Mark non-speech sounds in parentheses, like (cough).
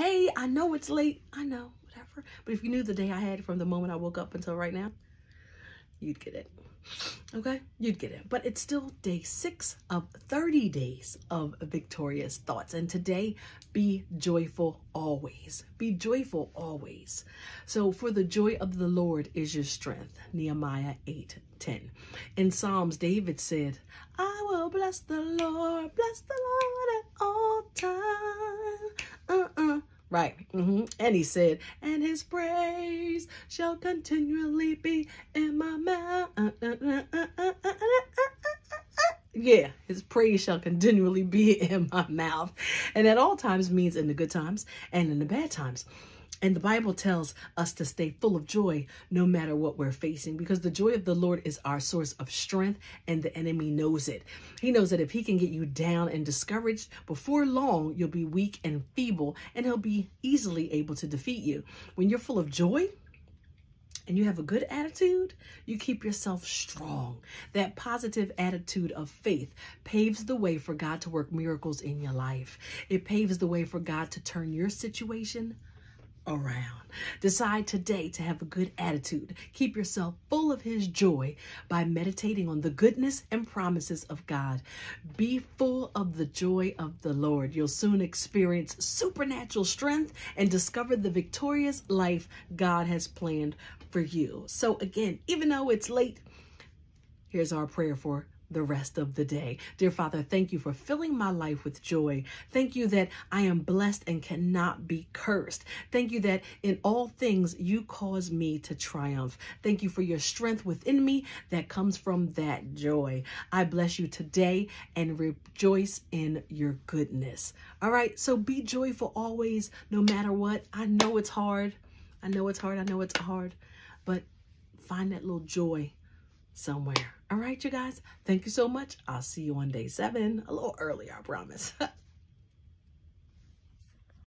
Hey, I know it's late. I know, whatever. But if you knew the day I had from the moment I woke up until right now, you'd get it. Okay, you'd get it. But it's still day six of 30 days of victorious thoughts. And today, be joyful always. Be joyful always. So, for the joy of the Lord is your strength. Nehemiah 8 10. In Psalms, David said, I will bless the Lord, bless the Lord at all times. Right. Mm-hmm. And he said, and his praise shall continually be in my mouth. yeah, his praise shall continually be (laughs) in my mouth. And at all times means in the good times and in the bad times. And the Bible tells us to stay full of joy no matter what we're facing because the joy of the Lord is our source of strength and the enemy knows it. He knows that if he can get you down and discouraged, before long, you'll be weak and feeble and he'll be easily able to defeat you. When you're full of joy, and you have a good attitude, you keep yourself strong. That positive attitude of faith paves the way for God to work miracles in your life. It paves the way for God to turn your situation around. Decide today to have a good attitude. Keep yourself full of his joy by meditating on the goodness and promises of God. Be full of the joy of the Lord. You'll soon experience supernatural strength and discover the victorious life God has planned for you. So again, even though it's late, here's our prayer for the rest of the day. Dear Father, thank you for filling my life with joy. Thank you that I am blessed and cannot be cursed. Thank you that in all things you cause me to triumph. Thank you for your strength within me that comes from that joy. I bless you today and rejoice in your goodness. All right, so be joyful always, no matter what. I know it's hard. I know it's hard. I know it's hard, but find that little joy somewhere. All right, you guys. Thank you so much. I'll see you on day seven. A little early, I promise. (laughs)